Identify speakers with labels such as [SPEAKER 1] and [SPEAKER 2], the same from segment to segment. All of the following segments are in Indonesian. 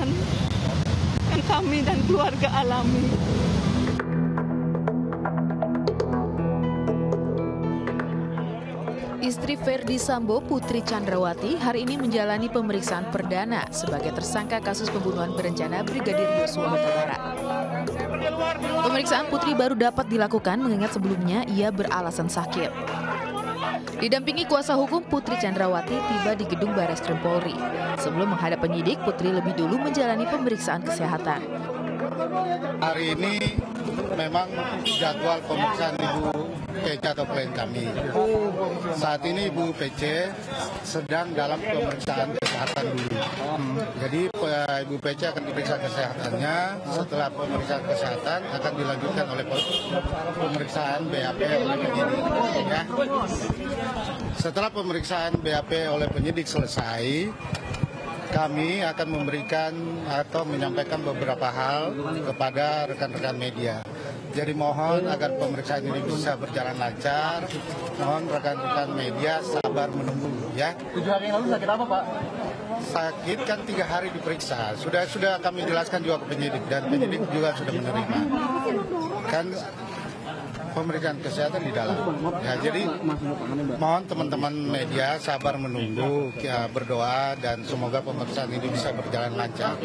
[SPEAKER 1] perbuatan yang kami dan keluarga alami.
[SPEAKER 2] Istri Ferdi Sambo, Putri Chandrawati, hari ini menjalani pemeriksaan perdana sebagai tersangka kasus pembunuhan berencana Brigadir Yosua Huta Barat. Pemeriksaan Putri baru dapat dilakukan mengingat sebelumnya ia beralasan sakit. Didampingi kuasa hukum Putri Chandrawati tiba di gedung Bares Krim Polri. Sebelum menghadap penyidik, Putri lebih dulu menjalani pemeriksaan kesehatan.
[SPEAKER 3] Hari ini memang jadwal pemeriksaan Ibu PC atau klien kami. Saat ini Ibu PC sedang dalam pemeriksaan kesehatan dulu. Jadi eh, Ibu PC akan diperiksa kesehatannya. Setelah pemeriksaan kesehatan akan dilanjutkan oleh pe- pemeriksaan BAP oleh penyidik. Ya. Setelah pemeriksaan BAP oleh penyidik selesai, kami akan memberikan atau menyampaikan beberapa hal kepada rekan-rekan media. Jadi mohon agar pemeriksaan ini bisa berjalan lancar. Mohon rekan-rekan media sabar menunggu ya.
[SPEAKER 4] Tujuh hari yang lalu sakit apa Pak?
[SPEAKER 3] Sakit kan tiga hari diperiksa. Sudah sudah kami jelaskan juga ke penyidik dan penyidik juga sudah menerima. Kan pemeriksaan kesehatan di dalam. Ya, jadi mohon teman-teman media sabar menunggu, ya, berdoa dan semoga pemeriksaan ini bisa berjalan lancar.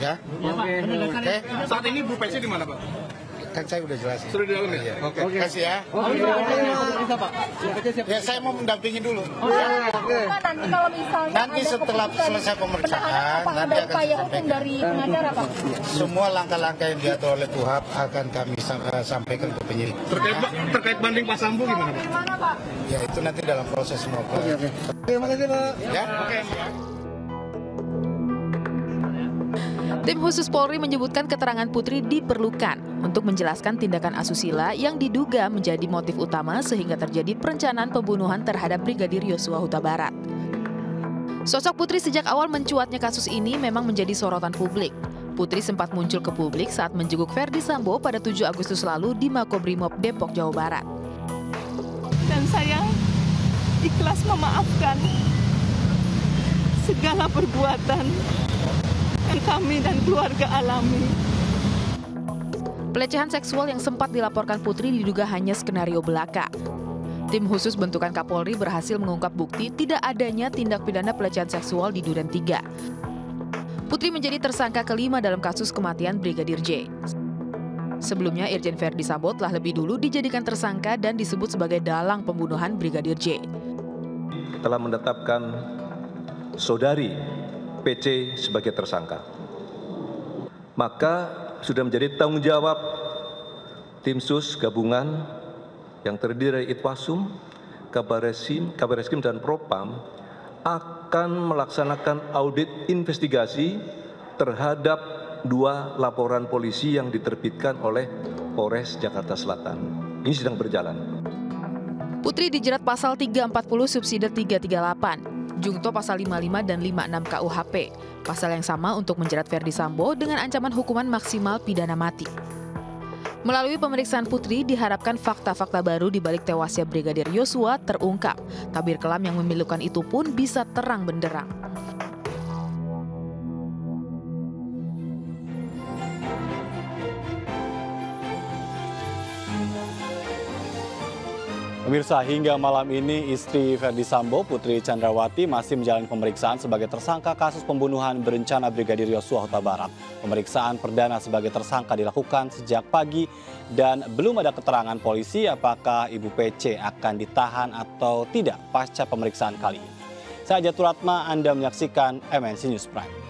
[SPEAKER 3] Ya, oke.
[SPEAKER 4] Saat ini Bu Pece di mana Pak?
[SPEAKER 3] Kan saya udah jelasin.
[SPEAKER 4] Sudah di dalam ya?
[SPEAKER 3] Iya. Oke. Kasih ya.
[SPEAKER 4] Bisa Pak? Bu Pece siap.
[SPEAKER 3] Ya saya mau mendampingi dulu.
[SPEAKER 5] Pak, nanti kalau misalnya
[SPEAKER 3] Nanti setelah selesai pemeriksaan, nanti
[SPEAKER 5] ada
[SPEAKER 3] akan disampaikan.
[SPEAKER 5] dari pengacara Pak?
[SPEAKER 3] Semua langkah-langkah yang diatur oleh Tuhap akan kami eh, sampaikan ke penyidik.
[SPEAKER 4] Terkait terkait banding Pak Sambo gimana Pak?
[SPEAKER 5] Gimana Pak?
[SPEAKER 3] Ya itu nanti dalam proses semua. Oke,
[SPEAKER 4] Terima kasih Pak.
[SPEAKER 3] Ya, oke.
[SPEAKER 2] Tim khusus Polri menyebutkan keterangan Putri diperlukan untuk menjelaskan tindakan asusila yang diduga menjadi motif utama sehingga terjadi perencanaan pembunuhan terhadap Brigadir Yosua Huta Barat. Sosok Putri sejak awal mencuatnya kasus ini memang menjadi sorotan publik. Putri sempat muncul ke publik saat menjenguk Ferdi Sambo pada 7 Agustus lalu di Makobrimob Depok, Jawa Barat.
[SPEAKER 1] Dan saya ikhlas memaafkan segala perbuatan yang kami dan keluarga alami.
[SPEAKER 2] Pelecehan seksual yang sempat dilaporkan Putri diduga hanya skenario belaka. Tim khusus bentukan Kapolri berhasil mengungkap bukti tidak adanya tindak pidana pelecehan seksual di Duren 3. Putri menjadi tersangka kelima dalam kasus kematian Brigadir J. Sebelumnya, Irjen Verdi Sambo telah lebih dulu dijadikan tersangka dan disebut sebagai dalang pembunuhan Brigadir J.
[SPEAKER 6] telah menetapkan saudari PC sebagai tersangka. Maka sudah menjadi tanggung jawab tim sus gabungan yang terdiri dari Itwasum, Kabaresim, Kabareskim dan Propam akan melaksanakan audit investigasi terhadap dua laporan polisi yang diterbitkan oleh Polres Jakarta Selatan. Ini sedang berjalan.
[SPEAKER 2] Putri dijerat pasal 340 subsidi 338, Jungto pasal 55 dan 56 KUHP, pasal yang sama untuk menjerat Verdi Sambo dengan ancaman hukuman maksimal pidana mati. Melalui pemeriksaan Putri, diharapkan fakta-fakta baru di balik tewasnya Brigadir Yosua terungkap. Tabir kelam yang memilukan itu pun bisa terang benderang.
[SPEAKER 7] Pemirsa, hingga malam ini istri Verdi Sambo, Putri Chandrawati masih menjalani pemeriksaan sebagai tersangka kasus pembunuhan berencana Brigadir Yosua Huta Barat. Pemeriksaan perdana sebagai tersangka dilakukan sejak pagi dan belum ada keterangan polisi apakah Ibu PC akan ditahan atau tidak pasca pemeriksaan kali ini. Saya Jatuh Ratma, Anda menyaksikan MNC News Prime.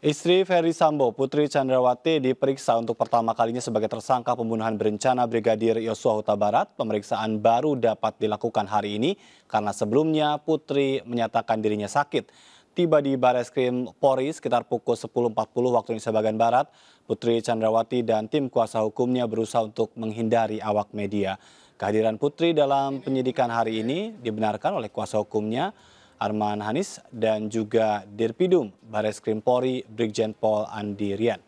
[SPEAKER 7] Istri Ferry Sambo, Putri Chandrawati diperiksa untuk pertama kalinya sebagai tersangka pembunuhan berencana Brigadir Yosua Huta Barat. Pemeriksaan baru dapat dilakukan hari ini karena sebelumnya Putri menyatakan dirinya sakit. tiba di Bareskrim Polri sekitar pukul 10.40 waktu Indonesia bagian Barat. Putri Chandrawati dan tim kuasa hukumnya berusaha untuk menghindari awak media. Kehadiran Putri dalam penyidikan hari ini dibenarkan oleh kuasa hukumnya Arman Hanis dan juga Dirpidum Bareskrim Polri Brigjen Pol Andi Rian.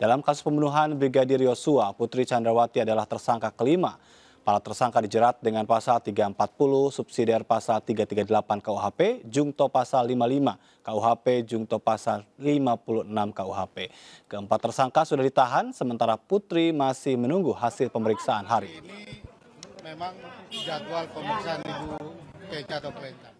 [SPEAKER 7] Dalam kasus pembunuhan Brigadir Yosua, Putri Chandrawati adalah tersangka kelima. Para tersangka dijerat dengan pasal 340, subsidiar pasal 338 KUHP, jungto pasal 55 KUHP, jungto pasal 56 KUHP. Keempat tersangka sudah ditahan, sementara Putri masih menunggu hasil pemeriksaan hari ini.
[SPEAKER 3] Memang jadwal pemeriksaan Ibu Keca atau.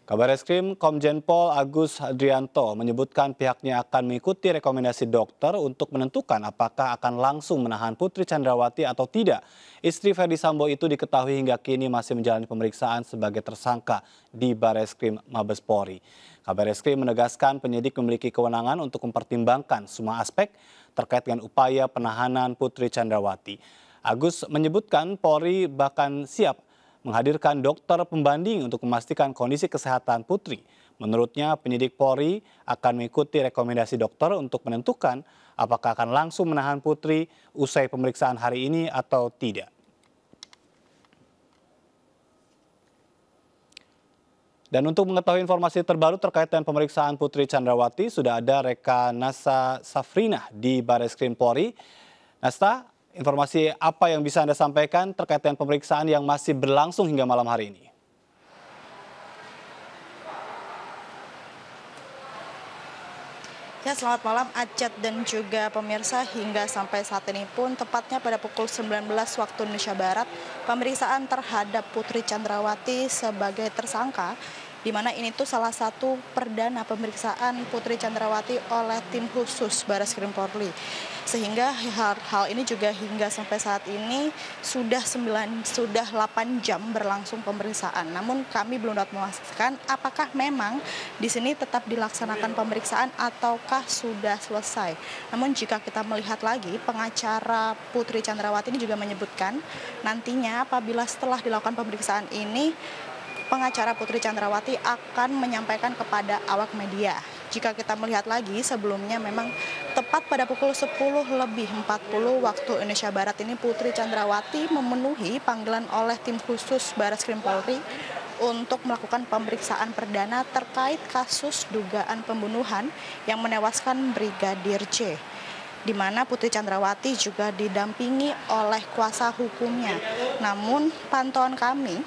[SPEAKER 7] Kabar Eskrim Komjen Pol Agus Hadrianto menyebutkan pihaknya akan mengikuti rekomendasi dokter untuk menentukan apakah akan langsung menahan Putri Chandrawati atau tidak. Istri Ferdi Sambo itu diketahui hingga kini masih menjalani pemeriksaan sebagai tersangka di Bareskrim Mabes Polri. Kabar Eskrim menegaskan penyidik memiliki kewenangan untuk mempertimbangkan semua aspek terkait dengan upaya penahanan Putri Chandrawati. Agus menyebutkan Polri bahkan siap menghadirkan dokter pembanding untuk memastikan kondisi kesehatan Putri. Menurutnya penyidik Polri akan mengikuti rekomendasi dokter untuk menentukan apakah akan langsung menahan Putri usai pemeriksaan hari ini atau tidak. Dan untuk mengetahui informasi terbaru terkait dengan pemeriksaan Putri Chandrawati, sudah ada Reka Nasa Safrina di Bareskrim Polri. Nasta, informasi apa yang bisa Anda sampaikan terkait dengan pemeriksaan yang masih berlangsung hingga malam hari ini?
[SPEAKER 5] Ya, selamat malam Acet dan juga pemirsa hingga sampai saat ini pun tepatnya pada pukul 19 waktu Indonesia Barat pemeriksaan terhadap Putri Chandrawati sebagai tersangka di mana ini tuh salah satu perdana pemeriksaan Putri Chandrawati oleh tim khusus Baris Krim Polri. Sehingga hal, hal ini juga hingga sampai saat ini sudah 9 sudah 8 jam berlangsung pemeriksaan. Namun kami belum dapat memastikan apakah memang di sini tetap dilaksanakan pemeriksaan ataukah sudah selesai. Namun jika kita melihat lagi pengacara Putri Chandrawati ini juga menyebutkan nantinya apabila setelah dilakukan pemeriksaan ini pengacara Putri Chandrawati akan menyampaikan kepada awak media. Jika kita melihat lagi sebelumnya memang tepat pada pukul 10 lebih 40 waktu Indonesia Barat ini Putri Chandrawati memenuhi panggilan oleh tim khusus Barat Krim Polri untuk melakukan pemeriksaan perdana terkait kasus dugaan pembunuhan yang menewaskan Brigadir J di mana Putri Chandrawati juga didampingi oleh kuasa hukumnya. Namun pantauan kami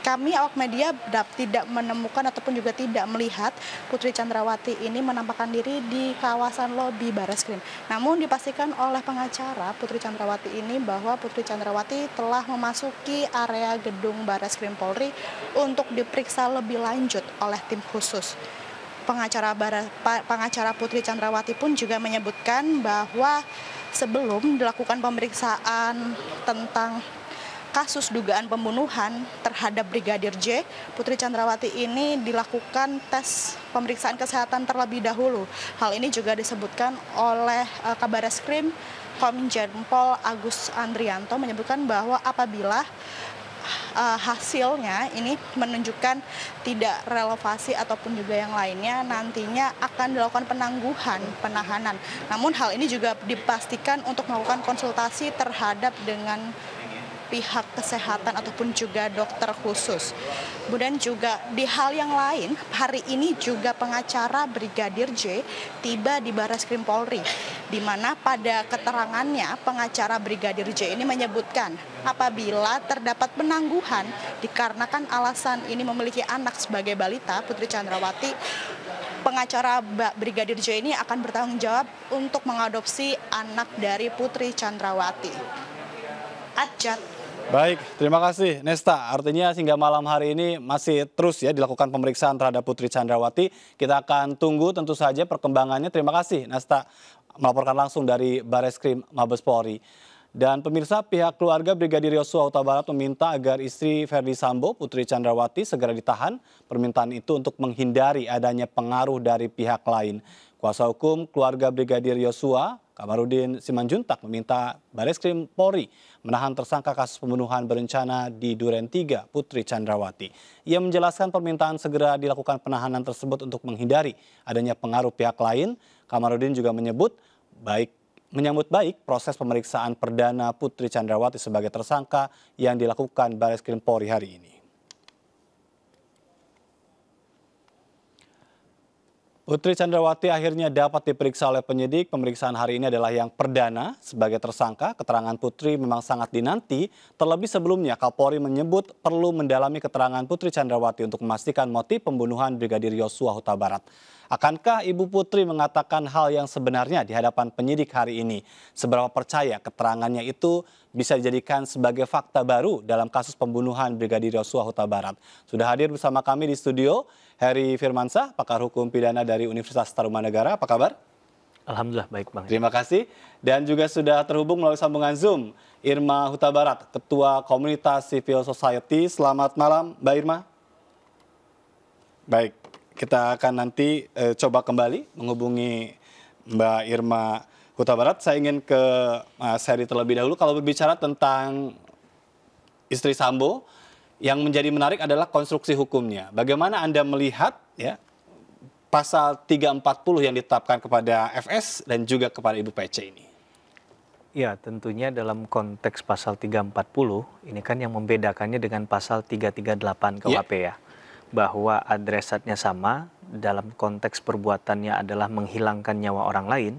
[SPEAKER 5] kami awak media tidak menemukan ataupun juga tidak melihat Putri Chandrawati ini menampakkan diri di kawasan lobi Bareskrim. Namun dipastikan oleh pengacara Putri Chandrawati ini bahwa Putri Chandrawati telah memasuki area gedung Bareskrim Polri untuk diperiksa lebih lanjut oleh tim khusus pengacara pengacara Putri Chandrawati pun juga menyebutkan bahwa sebelum dilakukan pemeriksaan tentang kasus dugaan pembunuhan terhadap Brigadir J, Putri Chandrawati ini dilakukan tes pemeriksaan kesehatan terlebih dahulu. Hal ini juga disebutkan oleh uh, Kabar Eskrim Komjen Pol Agus Andrianto menyebutkan bahwa apabila uh, hasilnya ini menunjukkan tidak relevasi ataupun juga yang lainnya nantinya akan dilakukan penangguhan penahanan. Namun hal ini juga dipastikan untuk melakukan konsultasi terhadap dengan pihak kesehatan ataupun juga dokter khusus. Kemudian juga di hal yang lain, hari ini juga pengacara Brigadir J tiba di Baris Krim Polri, di mana pada keterangannya pengacara Brigadir J ini menyebutkan apabila terdapat penangguhan dikarenakan alasan ini memiliki anak sebagai balita Putri Chandrawati pengacara Brigadir J ini akan bertanggung jawab untuk mengadopsi anak dari Putri Chandrawati. Ajat
[SPEAKER 7] Baik, terima kasih Nesta. Artinya hingga malam hari ini masih terus ya dilakukan pemeriksaan terhadap Putri Chandrawati. Kita akan tunggu tentu saja perkembangannya. Terima kasih Nesta melaporkan langsung dari Bareskrim Mabes Polri. Dan pemirsa pihak keluarga Brigadir Yosua Huta Barat meminta agar istri Ferdi Sambo, Putri Chandrawati segera ditahan. Permintaan itu untuk menghindari adanya pengaruh dari pihak lain. Kuasa hukum keluarga Brigadir Yosua Kamarudin Simanjuntak meminta Bareskrim Polri menahan tersangka kasus pembunuhan berencana di Duren 3 Putri Chandrawati. Ia menjelaskan permintaan segera dilakukan penahanan tersebut untuk menghindari adanya pengaruh pihak lain. Kamarudin juga menyebut baik menyambut baik proses pemeriksaan perdana Putri Chandrawati sebagai tersangka yang dilakukan Bareskrim Polri hari ini. Putri Chandrawati akhirnya dapat diperiksa oleh penyidik. Pemeriksaan hari ini adalah yang perdana sebagai tersangka. Keterangan Putri memang sangat dinanti. Terlebih sebelumnya Kapolri menyebut perlu mendalami keterangan Putri Chandrawati untuk memastikan motif pembunuhan Brigadir Yosua Huta Barat. Akankah Ibu Putri mengatakan hal yang sebenarnya di hadapan penyidik hari ini? Seberapa percaya keterangannya itu bisa dijadikan sebagai fakta baru dalam kasus pembunuhan Brigadir Yosua Huta Barat? Sudah hadir bersama kami di studio Heri Firmansah, pakar hukum pidana dari Universitas Tarumanegara. Apa kabar?
[SPEAKER 8] Alhamdulillah baik Bang.
[SPEAKER 7] Terima kasih. Dan juga sudah terhubung melalui sambungan Zoom Irma Huta Barat, Ketua Komunitas Civil Society. Selamat malam Mbak Irma. Baik, kita akan nanti eh, coba kembali menghubungi Mbak Irma Huta Barat. Saya ingin ke Mas Heri terlebih dahulu. Kalau berbicara tentang istri Sambo, yang menjadi menarik adalah konstruksi hukumnya. Bagaimana Anda melihat ya pasal 340 yang ditetapkan kepada FS dan juga kepada Ibu PC ini?
[SPEAKER 8] Ya, tentunya dalam konteks pasal 340 ini kan yang membedakannya dengan pasal 338 KUHP ya. Bahwa adresatnya sama dalam konteks perbuatannya adalah menghilangkan nyawa orang lain,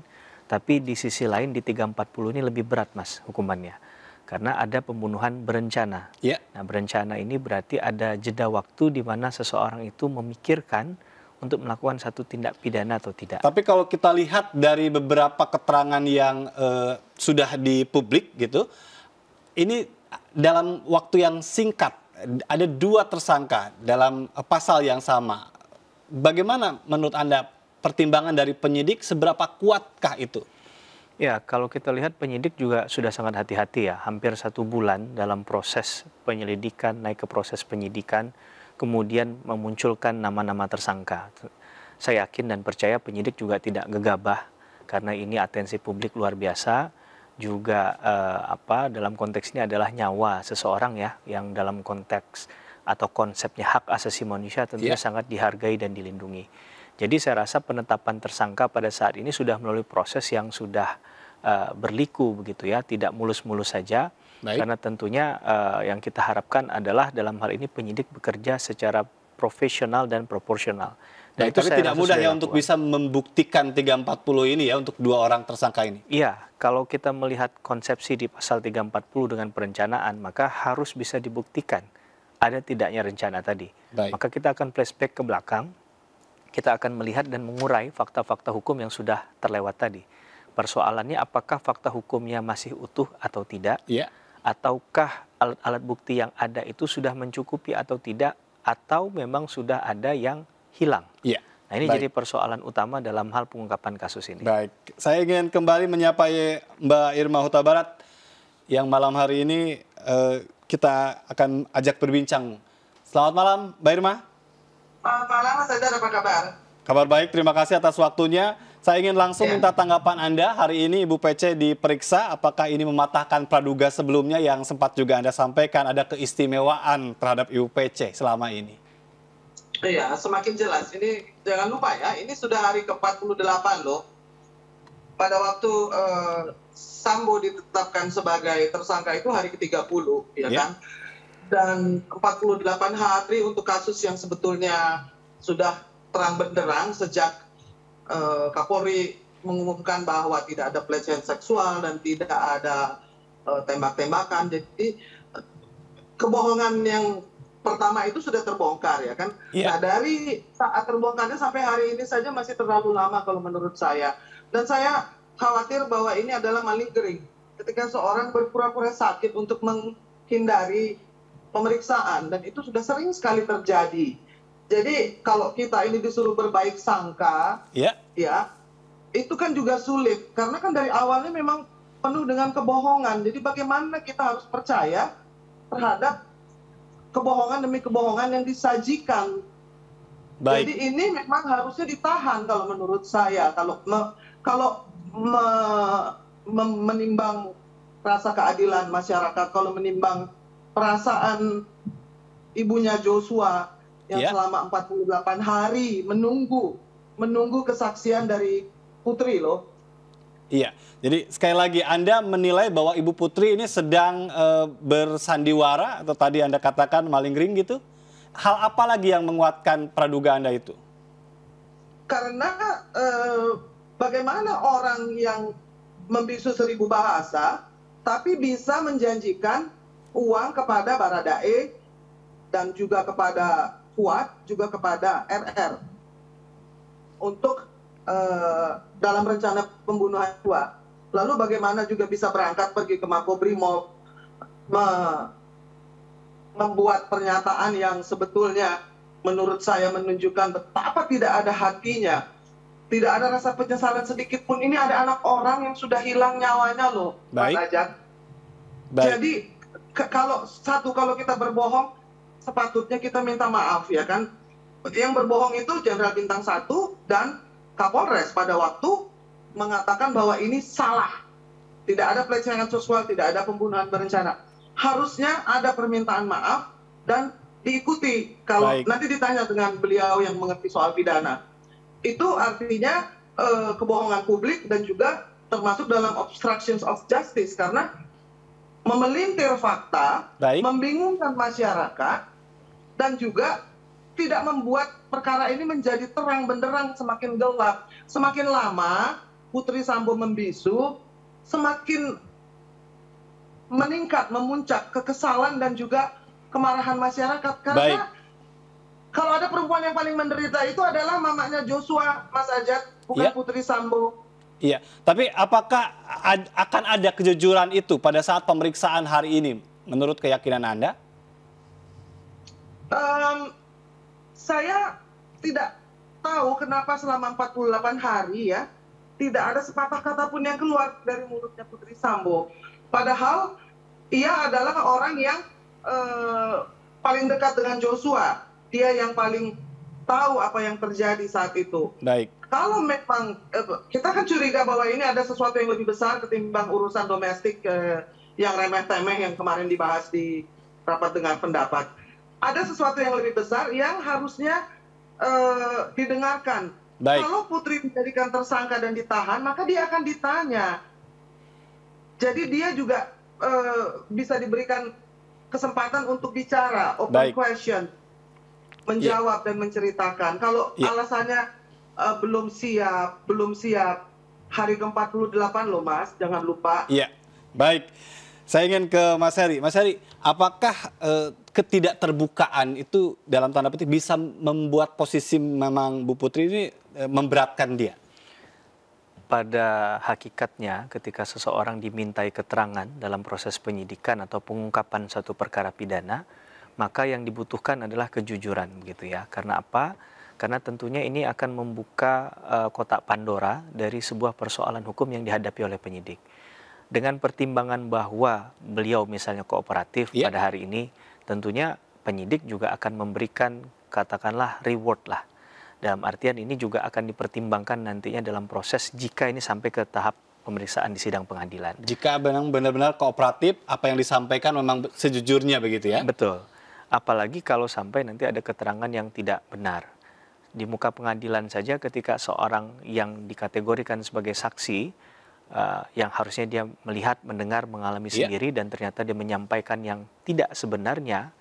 [SPEAKER 8] tapi di sisi lain di 340 ini lebih berat Mas hukumannya. Karena ada pembunuhan berencana.
[SPEAKER 7] Ya.
[SPEAKER 8] Nah, berencana ini berarti ada jeda waktu di mana seseorang itu memikirkan untuk melakukan satu tindak pidana atau tidak.
[SPEAKER 7] Tapi kalau kita lihat dari beberapa keterangan yang eh, sudah di publik gitu, ini dalam waktu yang singkat ada dua tersangka dalam pasal yang sama. Bagaimana menurut Anda pertimbangan dari penyidik seberapa kuatkah itu?
[SPEAKER 8] Ya, kalau kita lihat penyidik juga sudah sangat hati-hati ya. Hampir satu bulan dalam proses penyelidikan, naik ke proses penyidikan, kemudian memunculkan nama-nama tersangka. Saya yakin dan percaya penyidik juga tidak gegabah karena ini atensi publik luar biasa. Juga eh, apa dalam konteks ini adalah nyawa seseorang ya, yang dalam konteks atau konsepnya hak asasi manusia tentunya
[SPEAKER 7] Yeah.
[SPEAKER 8] sangat dihargai dan dilindungi. Jadi saya rasa penetapan tersangka pada saat ini sudah melalui proses yang sudah uh, berliku begitu ya, tidak mulus-mulus saja.
[SPEAKER 7] Baik.
[SPEAKER 8] Karena tentunya uh, yang kita harapkan adalah dalam hal ini penyidik bekerja secara profesional dan proporsional. Dan
[SPEAKER 7] Baik, tapi tidak mudah ya untuk
[SPEAKER 8] dilakukan.
[SPEAKER 7] bisa membuktikan 340 ini ya untuk dua orang tersangka ini.
[SPEAKER 8] Iya, kalau kita melihat konsepsi di pasal 340 dengan perencanaan, maka harus bisa dibuktikan ada tidaknya rencana tadi.
[SPEAKER 7] Baik.
[SPEAKER 8] Maka kita akan flashback ke belakang, kita akan melihat dan mengurai fakta-fakta hukum yang sudah terlewat tadi. Persoalannya apakah fakta hukumnya masih utuh atau tidak,
[SPEAKER 7] Iya.
[SPEAKER 8] ataukah alat-alat bukti yang ada itu sudah mencukupi atau tidak, atau memang sudah ada yang hilang.
[SPEAKER 7] Iya.
[SPEAKER 8] Nah ini
[SPEAKER 7] Baik.
[SPEAKER 8] jadi persoalan utama dalam hal pengungkapan kasus ini.
[SPEAKER 7] Baik, saya ingin kembali menyapa Mbak Irma Huta Barat yang malam hari ini eh, kita akan ajak berbincang. Selamat malam, Mbak Irma.
[SPEAKER 9] Selamat malam, Mas Azhar, apa kabar?
[SPEAKER 7] Kabar baik, terima kasih atas waktunya. Saya ingin langsung
[SPEAKER 9] Ya.
[SPEAKER 7] minta tanggapan Anda. Hari ini Ibu PC diperiksa, apakah ini mematahkan praduga sebelumnya yang sempat juga Anda sampaikan ada keistimewaan terhadap Ibu PC selama ini?
[SPEAKER 9] Iya, semakin jelas. Ini jangan lupa ya, ini sudah hari ke-48 loh. Pada waktu eh, Sambo ditetapkan sebagai tersangka itu hari ke-30, ya
[SPEAKER 7] Ya.
[SPEAKER 9] kan? Dan 48 hari untuk kasus yang sebetulnya sudah terang benderang sejak Kapolri mengumumkan bahwa tidak ada pelecehan seksual dan tidak ada eh, tembak-tembakan. Jadi eh, kebohongan yang pertama itu sudah terbongkar ya kan.
[SPEAKER 7] Iya.
[SPEAKER 9] Nah dari saat terbongkarnya sampai hari ini saja masih terlalu lama kalau menurut saya. Dan saya khawatir bahwa ini adalah maling kering. Ketika seorang berpura-pura sakit untuk menghindari pemeriksaan dan itu sudah sering sekali terjadi. Jadi kalau kita ini disuruh berbaik sangka,
[SPEAKER 7] Ya,
[SPEAKER 9] ya itu kan juga sulit karena kan dari awalnya memang penuh dengan kebohongan. Jadi bagaimana kita harus percaya terhadap kebohongan demi kebohongan yang disajikan.
[SPEAKER 7] baik.
[SPEAKER 9] Jadi ini memang harusnya ditahan kalau menurut saya. Kalau me- kalau me- mem- menimbang rasa keadilan masyarakat, kalau menimbang perasaan ibunya Joshua yang
[SPEAKER 7] Iya.
[SPEAKER 9] selama 48 hari menunggu menunggu kesaksian dari putri loh.
[SPEAKER 7] Iya, jadi sekali lagi Anda menilai bahwa Ibu Putri ini sedang eh, bersandiwara atau tadi Anda katakan maling ring gitu? Hal apa lagi yang menguatkan praduga Anda itu?
[SPEAKER 9] Karena eh, bagaimana orang yang membisu seribu bahasa tapi bisa menjanjikan uang kepada Baradae dan juga kepada Fuad, juga kepada RR untuk eh, dalam rencana pembunuhan Fuad. Lalu bagaimana juga bisa berangkat pergi ke Makobrimob me- membuat pernyataan yang sebetulnya menurut saya menunjukkan betapa tidak ada hatinya. Tidak ada rasa penyesalan sedikit pun. Ini ada anak orang yang sudah hilang nyawanya loh, Mas
[SPEAKER 7] Baik.
[SPEAKER 9] Ajat.
[SPEAKER 7] Baik.
[SPEAKER 9] Jadi ke- kalau satu kalau kita berbohong sepatutnya kita minta maaf ya kan. Yang berbohong itu Jenderal Bintang Satu dan Kapolres pada waktu mengatakan bahwa ini salah. Tidak ada pelecehan seksual, tidak ada pembunuhan berencana. Harusnya ada permintaan maaf dan diikuti. Kalau
[SPEAKER 7] Baik.
[SPEAKER 9] nanti ditanya dengan beliau yang mengerti soal pidana, itu artinya eh, kebohongan publik dan juga termasuk dalam obstructions of justice karena memelintir fakta,
[SPEAKER 7] Baik.
[SPEAKER 9] membingungkan masyarakat, dan juga tidak membuat perkara ini menjadi terang benderang semakin gelap. Semakin lama Putri Sambo membisu, semakin meningkat, memuncak kekesalan dan juga kemarahan masyarakat. Karena
[SPEAKER 7] Baik.
[SPEAKER 9] kalau ada perempuan yang paling menderita itu adalah mamanya Joshua, Mas Ajat, bukan
[SPEAKER 7] Ya.
[SPEAKER 9] Putri Sambo.
[SPEAKER 7] Iya, tapi apakah ad- akan ada kejujuran itu pada saat pemeriksaan hari ini menurut keyakinan Anda?
[SPEAKER 9] Em, saya tidak tahu kenapa selama 48 hari ya tidak ada sepatah kata pun yang keluar dari mulutnya Putri Sambo. Padahal ia adalah orang yang eh, paling dekat dengan Joshua. Dia yang paling tahu apa yang terjadi saat itu.
[SPEAKER 7] Baik.
[SPEAKER 9] Kalau memang eh, kita kan curiga bahwa ini ada sesuatu yang lebih besar ketimbang urusan domestik eh, yang remeh-temeh yang kemarin dibahas di rapat dengar pendapat. Ada sesuatu yang lebih besar yang harusnya eh, didengarkan.
[SPEAKER 7] Baik.
[SPEAKER 9] Kalau Putri dijadikan tersangka dan ditahan, maka dia akan ditanya. Jadi dia juga eh, bisa diberikan kesempatan untuk bicara, open
[SPEAKER 7] Baik.
[SPEAKER 9] question, menjawab dan menceritakan. Kalau
[SPEAKER 7] Ya.
[SPEAKER 9] alasannya eh, belum siap, belum siap, hari ke-48 loh Mas, jangan lupa.
[SPEAKER 7] Iya, baik. Saya ingin ke Mas Heri. Mas Heri, apakah eh, ketidakterbukaan itu dalam tanda petik bisa membuat posisi memang Bu Putri ini eh, memberatkan dia?
[SPEAKER 8] pada hakikatnya ketika seseorang dimintai keterangan dalam proses penyidikan atau pengungkapan satu perkara pidana, maka yang dibutuhkan adalah kejujuran begitu ya. Karena apa? Karena tentunya ini akan membuka eh, kotak Pandora dari sebuah persoalan hukum yang dihadapi oleh penyidik. Dengan pertimbangan bahwa beliau misalnya kooperatif
[SPEAKER 7] Ya.
[SPEAKER 8] pada hari ini, tentunya penyidik juga akan memberikan katakanlah reward lah dalam artian ini juga akan dipertimbangkan nantinya dalam proses jika ini sampai ke tahap pemeriksaan di sidang pengadilan.
[SPEAKER 7] Jika memang benar-benar kooperatif, apa yang disampaikan memang sejujurnya begitu ya?
[SPEAKER 8] Betul. Apalagi kalau sampai nanti ada keterangan yang tidak benar. Di muka pengadilan saja ketika seorang yang dikategorikan sebagai saksi uh, yang harusnya dia melihat, mendengar, mengalami
[SPEAKER 7] Iya.
[SPEAKER 8] sendiri dan ternyata dia menyampaikan yang tidak sebenarnya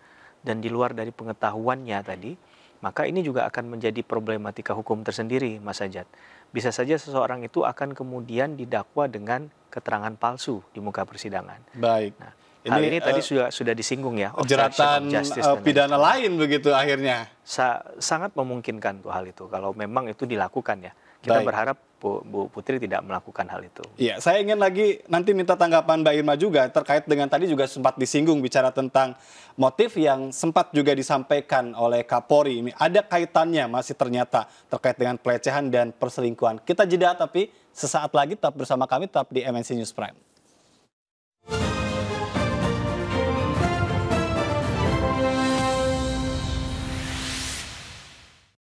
[SPEAKER 8] dan di luar dari pengetahuannya tadi, maka ini juga akan menjadi problematika hukum tersendiri, Mas Ajat. Bisa saja seseorang itu akan kemudian didakwa dengan keterangan palsu di muka persidangan.
[SPEAKER 7] Baik.
[SPEAKER 8] Nah, hal ini tadi
[SPEAKER 7] eh,
[SPEAKER 8] sudah sudah disinggung ya.
[SPEAKER 7] jeratan
[SPEAKER 8] lain
[SPEAKER 7] pidana lain begitu akhirnya.
[SPEAKER 8] Sa- sangat memungkinkan tuh hal itu kalau memang itu dilakukan ya. Kita
[SPEAKER 7] Baik.
[SPEAKER 8] berharap Bu, Bu Putri tidak melakukan hal itu.
[SPEAKER 7] Iya, saya ingin lagi nanti minta tanggapan Mbak Irma juga terkait dengan tadi juga sempat disinggung bicara tentang motif yang sempat juga disampaikan oleh Kapolri ini. Ada kaitannya masih ternyata terkait dengan pelecehan dan perselingkuhan. Kita jeda tapi sesaat lagi tetap bersama kami tetap di MNC News Prime.